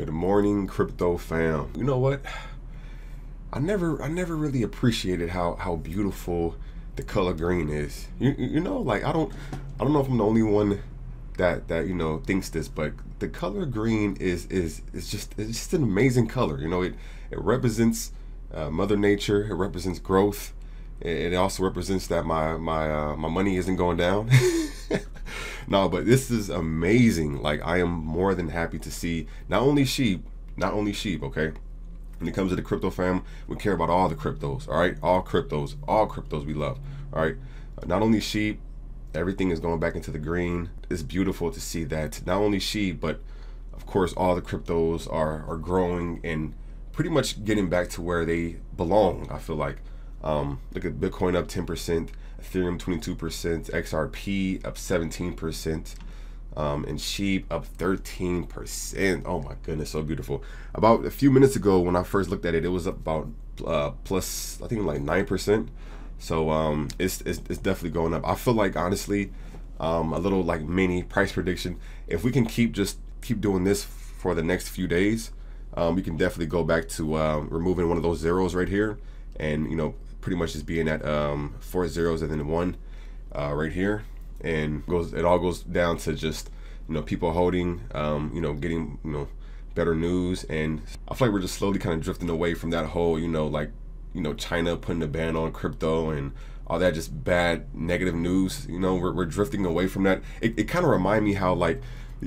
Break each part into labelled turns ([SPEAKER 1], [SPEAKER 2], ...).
[SPEAKER 1] Good morning, crypto fam. You know what? I never I never really appreciated how how beautiful the color green is. You you know, like I don't I don't know if I'm the only one that that you know thinks this, but the color green is is is just it's just an amazing color. You know, it it represents uh, Mother Nature. It represents growth. It, it also represents that my my uh, my money isn't going down. no, but this is amazing. Like I am more than happy to see not only sheep, not only sheep. Okay when it comes to the crypto fam, we care about all the cryptos, all right? All cryptos, all cryptos we love, all right? Not only sheep, everything is going back into the green. It's beautiful to see that not only sheep, but of course, all the cryptos are, are growing and pretty much getting back to where they belong, I feel like. Um, look at Bitcoin up 10%, Ethereum 22%, XRP up 17% um, and sheep up 13%. Oh my goodness, so beautiful. About a few minutes ago, when I first looked at it, it was about uh, plus, I think like 9%. So um, it's, it's, it's definitely going up. I feel like honestly, um, a little like mini price prediction. If we can keep just keep doing this for the next few days, um, we can definitely go back to uh, removing one of those zeros right here, and you know pretty much just being at um, four zeros and then one uh, right here. And goes it all goes down to just you know people holding um, you know getting you know better news. And I feel like we're just slowly kind of drifting away from that whole you know like you know China putting a ban on crypto and all that just bad negative news. You know we're, we're drifting away from that. It, it kind of remind me how like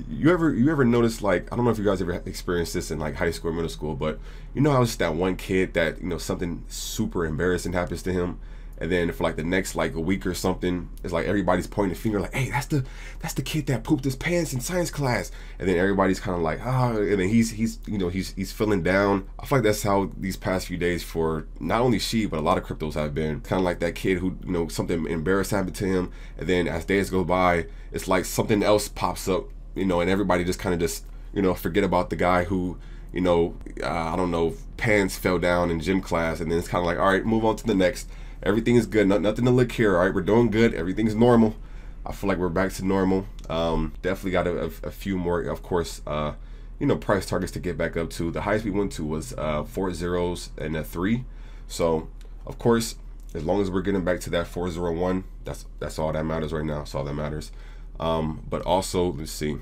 [SPEAKER 1] you ever you ever notice like I don't know if you guys ever experienced this in like high school or middle school but you know how it's that one kid that you know something super embarrassing happens to him and then for like the next like a week or something, it's like everybody's pointing a finger like, hey, that's the that's the kid that pooped his pants in science class. And then everybody's kind of like, ah, oh, and then he's he's you know he's he's feeling down. I feel like that's how these past few days for not only she but a lot of cryptos have been kind of like that kid who you know something embarrassing happened to him, and then as days go by, it's like something else pops up, you know, and everybody just kind of just you know forget about the guy who you know uh, I don't know pants fell down in gym class, and then it's kind of like all right, move on to the next Everything is good. nothing to look here. All right, we're doing good. Everything's normal. I feel like we're back to normal. Um, definitely got a, a, a, few more, of course, uh, you know, price targets to get back up to. The highest we went to was uh, four zeros and a three. So, of course, as long as we're getting back to that 401, that's that's all that matters right now. That's all that matters. Um, but also, let's see.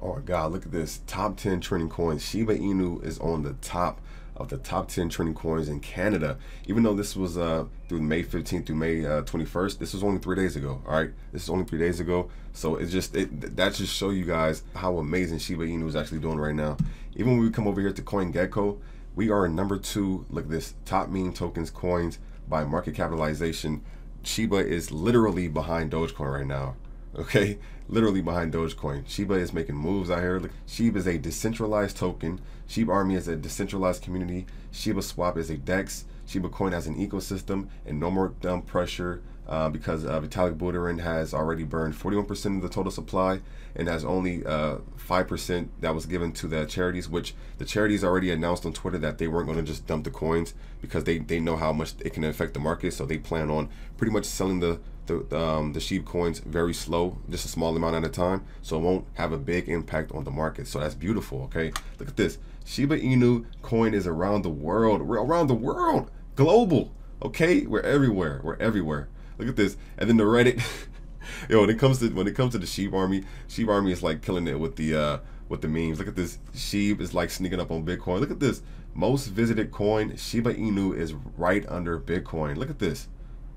[SPEAKER 1] Oh my God, look at this. Top 10 trending coins. Shiba Inu is on the top of the top 10 trending coins in Canada. Even though this was uh, through May 15th through May uh, 21st, this was only three days ago. All right, this is only three days ago. So it's just it, that just show you guys how amazing Shiba Inu is actually doing right now. Even when we come over here to CoinGecko, we are number two. Look at this top meme tokens coins by market capitalization. Shiba is literally behind Dogecoin right now okay? Literally behind Dogecoin. Shiba is making moves out here. Shiba is a decentralized token. Shiba Army is a decentralized community. Shiba Swap is a DEX. Shiba Coin has an ecosystem and no more dumb pressure uh, because uh, Vitalik Buterin has already burned 41% of the total supply and has only 5% uh, that was given to the charities, which the charities already announced on Twitter that they weren't going to just dump the coins because they, they know how much it can affect the market. So they plan on pretty much selling the the, um, the sheep coins very slow, just a small amount at a time, so it won't have a big impact on the market. So that's beautiful, okay? Look at this. Shiba Inu coin is around the world. We're around the world, global, okay? We're everywhere. We're everywhere. Look at this. And then the Reddit. Yo, when it comes to when it comes to the sheep army, sheep army is like killing it with the uh with the memes. Look at this. Sheep is like sneaking up on Bitcoin. Look at this. Most visited coin, Shiba Inu is right under Bitcoin. Look at this.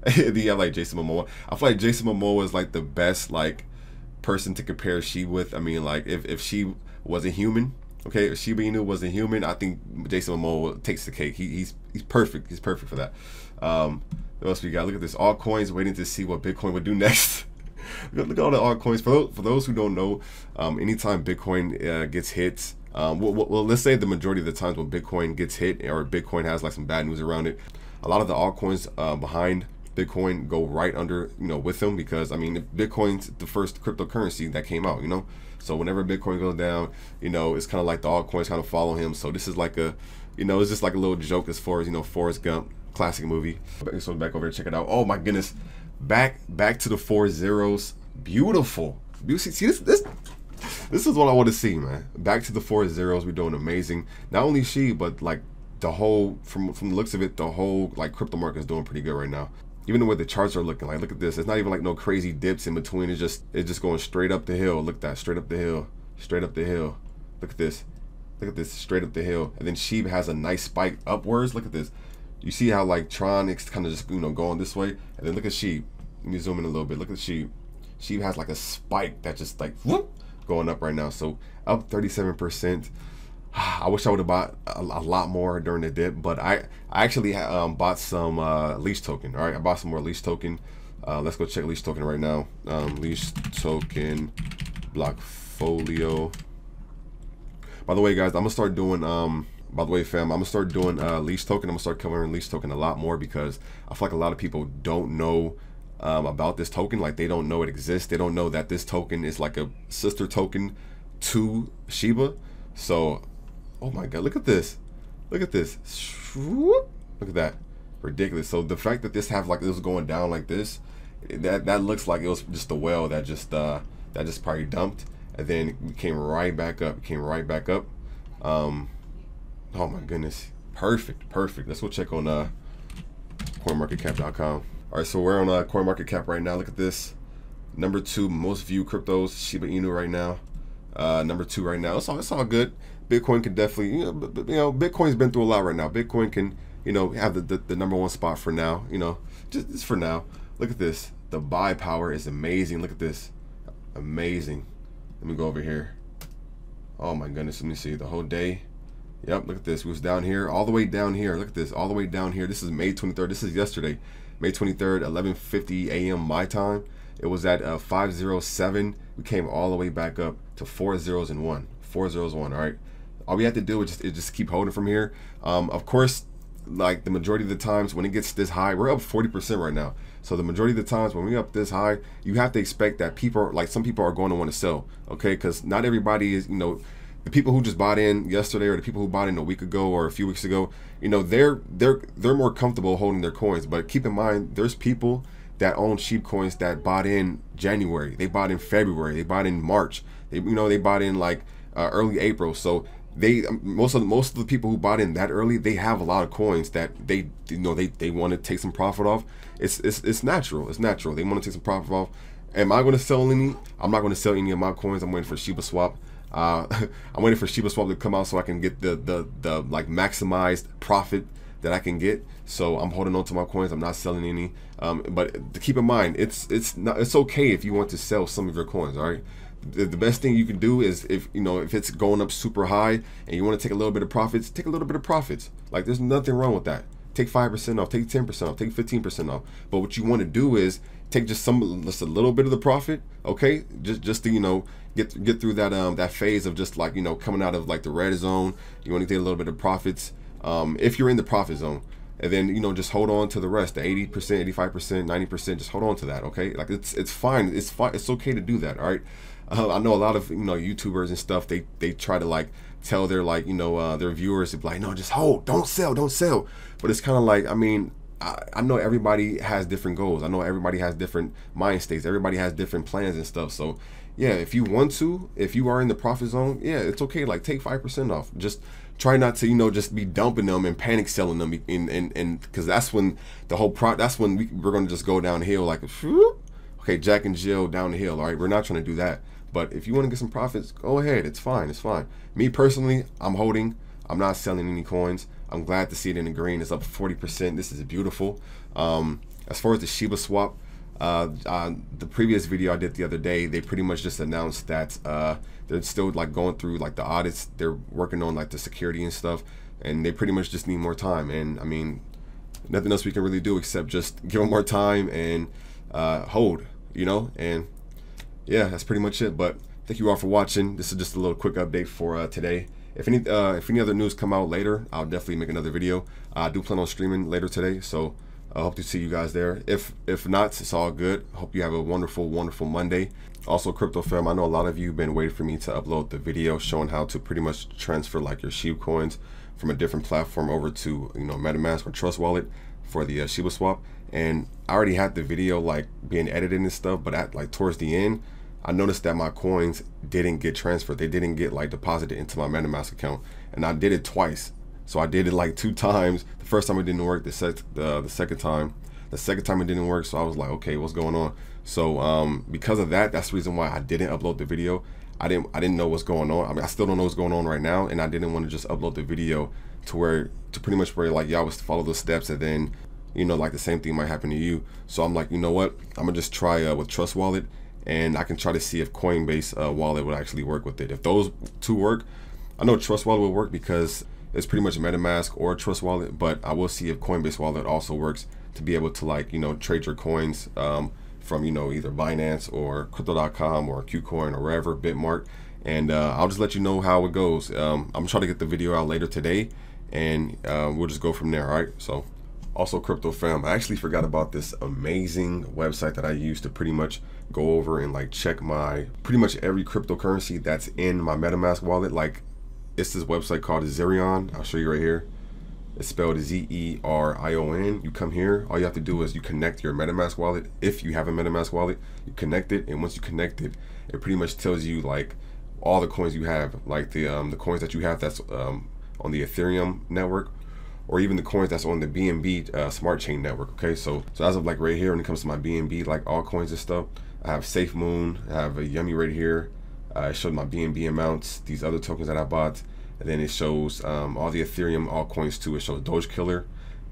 [SPEAKER 1] the yeah, like Jason Momoa. I feel like Jason Momoa is like the best like person to compare she with. I mean, like if if she was a human, okay, if Shiba Inu was a human, I think Jason Momoa takes the cake. He, he's he's perfect. He's perfect for that. Um, what else we got? Look at this. All coins waiting to see what Bitcoin would do next. look, at all the altcoins. For for those who don't know, um, anytime Bitcoin uh, gets hit, um, well, well, let's say the majority of the times when Bitcoin gets hit or Bitcoin has like some bad news around it, a lot of the altcoins uh, behind Bitcoin go right under, you know, with them because I mean, Bitcoin's the first cryptocurrency that came out, you know. So whenever Bitcoin goes down, you know, it's kind of like the altcoins kind of follow him. So this is like a, you know, it's just like a little joke as far as you know, Forrest Gump, classic movie. So back over here, check it out. Oh my goodness, back back to the four zeros, beautiful. You see, see this this this is what I want to see, man. Back to the four zeros. We're doing amazing. Not only she, but like the whole from from the looks of it, the whole like crypto market is doing pretty good right now. Even the way the charts are looking, like look at this. It's not even like no crazy dips in between. It's just it's just going straight up the hill. Look at that, straight up the hill, straight up the hill. Look at this. Look at this, straight up the hill. And then Sheeb has a nice spike upwards. Look at this. You see how like Tron is kind of just you know going this way, and then look at Sheeb. Let me zoom in a little bit. Look at Sheeb. Sheeb has like a spike that just like whoop going up right now. So up 37%. I wish I would have bought a, a, lot more during the dip, but I I actually um, bought some uh, leash token. All right, I bought some more leash token. Uh, let's go check leash token right now. Um, leash token, Blockfolio. By the way, guys, I'm gonna start doing. Um, by the way, fam, I'm gonna start doing uh, leash token. I'm gonna start covering leash token a lot more because I feel like a lot of people don't know um, about this token. Like they don't know it exists. They don't know that this token is like a sister token to Shiba. So Oh my god, look at this. Look at this. Look at that. Ridiculous. So the fact that this have like this was going down like this, that that looks like it was just a well that just uh that just probably dumped and then came right back up. Came right back up. Um oh my goodness. Perfect, perfect. Let's go check on uh coinmarketcap.com. Alright, so we're on uh CoinMarketCap right now. Look at this. Number two most viewed cryptos, Shiba Inu right now. Uh number two right now. It's all it's all good. Bitcoin can definitely, you know, you know, Bitcoin's been through a lot right now. Bitcoin can, you know, have the, the, the number one spot for now, you know, just, just for now. Look at this. The buy power is amazing. Look at this. Amazing. Let me go over here. Oh my goodness. Let me see the whole day. Yep, look at this. We was down here, all the way down here. Look at this, all the way down here. This is May 23rd. This is yesterday, May 23rd, 11:50 a.m. my time. It was at uh, 507. We came all the way back up to four zeros and one. Four zeros one. All right all we have to do is just, is just keep holding from here. Um, of course, like the majority of the times when it gets this high, we're up 40% right now. So the majority of the times when we're up this high, you have to expect that people, like some people are going to want to sell, okay? Because not everybody is, you know, the people who just bought in yesterday or the people who bought in a week ago or a few weeks ago, you know, they're they're they're more comfortable holding their coins. But keep in mind, there's people that own cheap coins that bought in January, they bought in February, they bought in March, they you know they bought in like uh, early April. So they most of the, most of the people who bought in that early they have a lot of coins that they you know they they want to take some profit off. It's it's, it's natural it's natural. They want to take some profit off. Am i going to sell any? I'm not going to sell any of my coins. I'm waiting for shiba swap uh, i'm waiting for shiba swap to come out so i can get the the the like maximized profit that i can get. So i'm holding on to my coins. I'm not selling any. Um, but keep in mind it's it's not it's okay if you want to sell some of your coins all right the, best thing you can do is if you know if it's going up super high and you want to take a little bit of profits, take a little bit of profits. Like there's nothing wrong with that. Take five percent off, take ten percent off, take fifteen percent off. But what you want to do is take just some just a little bit of the profit, okay? Just just to you know get get through that um that phase of just like you know coming out of like the red zone. You want to take a little bit of profits um if you're in the profit zone and then you know just hold on to the rest the 80% 85% 90% just hold on to that okay like it's it's fine it's fine it's okay to do that all right uh, I know a lot of you know YouTubers and stuff. They they try to like tell their like you know uh, their viewers to be like, no, just hold, don't sell, don't sell. But it's kind of like I mean. I, I know everybody has different goals. I know everybody has different mind states. Everybody has different plans and stuff. So, yeah, if you want to, if you are in the profit zone, yeah, it's okay. Like take five percent off. Just try not to you know just be dumping them and panic selling them and and and because that's when the whole pro that's when we, we're going to just go downhill like okay jack and jill down the hill all right we're not trying to do that but if you want to get some profits, go ahead. It's fine. It's fine. Me personally, I'm holding. I'm not selling any coins. I'm glad to see it in the green. It's up 40%. This is beautiful. Um, as far as the Shiba swap, uh, uh, the previous video I did the other day, they pretty much just announced that uh, they're still like going through like the audits. They're working on like the security and stuff, and they pretty much just need more time. And I mean, nothing else we can really do except just give them more time and uh, hold, you know. And yeah, that's pretty much it. But thank you all for watching. This is just a little quick update for uh, today. If any uh, if any other news come out later, I'll definitely make another video. I do plan on streaming later today, so I hope to see you guys there. If if not, it's all good. Hope you have a wonderful, wonderful Monday. Also, Crypto Fam, I know a lot of you have been waiting for me to upload the video showing how to pretty much transfer like your Shiba coins from a different platform over to you know MetaMask or Trust Wallet for the uh, Shiba swap. And I already had the video like being edited and stuff, but at like towards the end, I noticed that my coins didn't get transferred. They didn't get like deposited into my MetaMask account, and I did it twice. So I did it like two times. The first time it didn't work. The the, the second time, the second time it didn't work. So I was like, okay, what's going on? So um, because of that, that's the reason why I didn't upload the video. I didn't I didn't know what's going on. I mean, I still don't know what's going on right now, and I didn't want to just upload the video to where to pretty much where like y'all was to follow the steps and then you know like the same thing might happen to you. So I'm like, you know what? I'm gonna just try uh, with Trust Wallet, and I can try to see if Coinbase uh, Wallet would actually work with it. If those two work, I know Trust Wallet will work because it's pretty much MetaMask or Trust Wallet, but I will see if Coinbase Wallet also works to be able to like you know trade your coins. Um, from you know either Binance or Crypto.com or KuCoin or wherever Bitmart, and uh, I'll just let you know how it goes. Um, I'm trying to get the video out later today, and uh, we'll just go from there. All right. So, also Crypto Fam, I actually forgot about this amazing website that I use to pretty much go over and like check my pretty much every cryptocurrency that's in my MetaMask wallet. Like, it's this website called Zerion. I'll show you right here. It's spelled Z-E-R-I-O-N. You come here, all you have to do is you connect your MetaMask wallet. If you have a MetaMask wallet, you connect it, and once you connect it, it pretty much tells you like all the coins you have, like the um, the coins that you have that's um, on the Ethereum network, or even the coins that's on the BNB uh, Smart Chain network. Okay, so so as of like right here, when it comes to my BNB, like all coins and stuff, I have Safe Moon, I have a Yummy right here. Uh, it showed my BNB amounts, these other tokens that I bought and then it shows um, all the Ethereum altcoins too. It shows Doge Killer,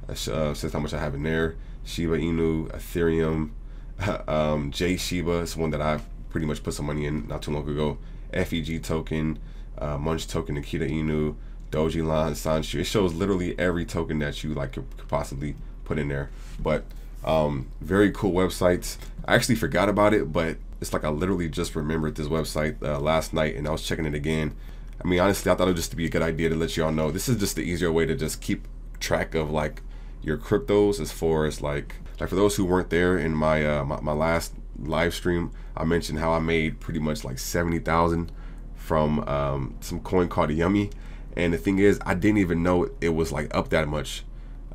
[SPEAKER 1] uh, says how much I have in there. Shiba Inu, Ethereum, um, J Shiba is one that I've pretty much put some money in not too long ago. FEG token, uh, Munch token, Nikita Inu, Doji Lan, Sanshu. It shows literally every token that you like could, possibly put in there. But um, very cool websites. I actually forgot about it, but it's like I literally just remembered this website uh, last night and I was checking it again I mean, honestly, I thought it would just be a good idea to let y'all know. This is just the easier way to just keep track of like your cryptos as far as like like for those who weren't there in my uh my, my last live stream, I mentioned how I made pretty much like 70,000 from um, some coin called Yummy. And the thing is, I didn't even know it was like up that much.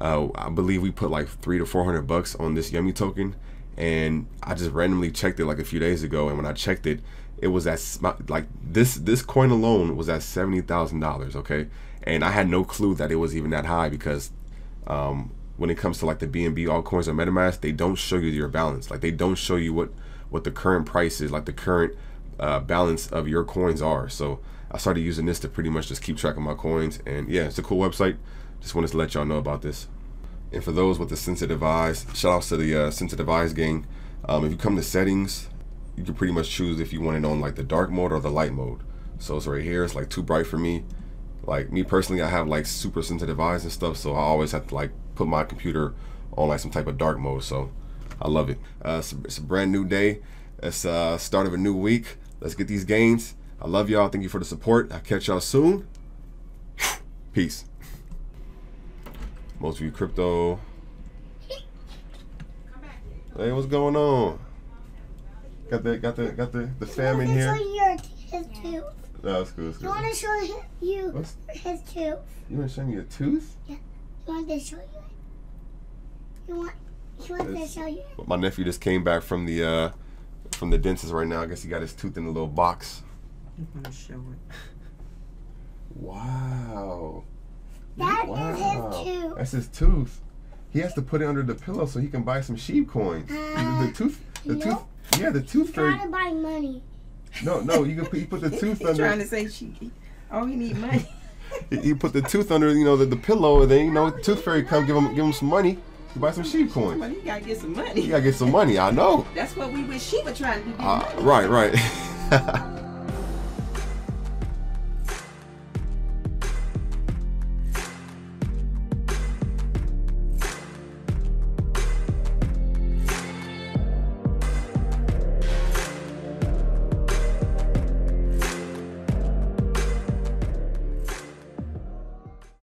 [SPEAKER 1] Uh, I believe we put like three to 400 bucks on this Yummy token. And I just randomly checked it like a few days ago. And when I checked it, it was at like this this coin alone was at seventy thousand dollars. Okay, and I had no clue that it was even that high because um, when it comes to like the BNB altcoins or MetaMask, they don't show you your balance. Like they don't show you what what the current price is, like the current uh, balance of your coins are. So I started using this to pretty much just keep track of my coins. And yeah, it's a cool website. Just wanted to let y'all know about this. And for those with the sensitive eyes, shout outs to the uh, sensitive eyes gang. Um, if you come to settings you can pretty much choose if you want it on like the dark mode or the light mode. So it's right here. It's like too bright for me. Like me personally, I have like super sensitive eyes and stuff, so I always have to like put my computer on like some type of dark mode. So I love it. Uh, it's, a, it's, a, brand new day. It's uh start of a new week. Let's get these gains. I love y'all. Thank you for the support. I'll catch y'all soon. Peace. Most of you crypto. Hey, what's going on? Got the got the got the the fam in here.
[SPEAKER 2] Your.
[SPEAKER 1] No, it's cool.
[SPEAKER 2] It's cool. You want to show you What's? his tooth?
[SPEAKER 1] You want to show me your tooth?
[SPEAKER 2] Yeah. You want to show you? You want? You want to show you?
[SPEAKER 1] My nephew just came back from the uh from the dentist right now. I guess he got his tooth in a little box.
[SPEAKER 3] You want to show it?
[SPEAKER 1] Wow.
[SPEAKER 2] That wow. is his tooth.
[SPEAKER 1] That's his tooth. He has to put it under the pillow so he can buy some sheep coins. Uh, the tooth, the
[SPEAKER 2] nope.
[SPEAKER 1] tooth yeah, the tooth fairy.
[SPEAKER 2] Gotta buy money.
[SPEAKER 1] No, no, you can put, you put the tooth under.
[SPEAKER 3] trying to say she. Oh, he need money.
[SPEAKER 1] you put the tooth under, you know, the, the pillow, and then you know, the tooth fairy come give him give him some money. To buy some sheep coins.
[SPEAKER 3] You gotta get some money.
[SPEAKER 1] You gotta get some money. I know.
[SPEAKER 3] That's what we wish she was trying to do.
[SPEAKER 1] Uh, right, right.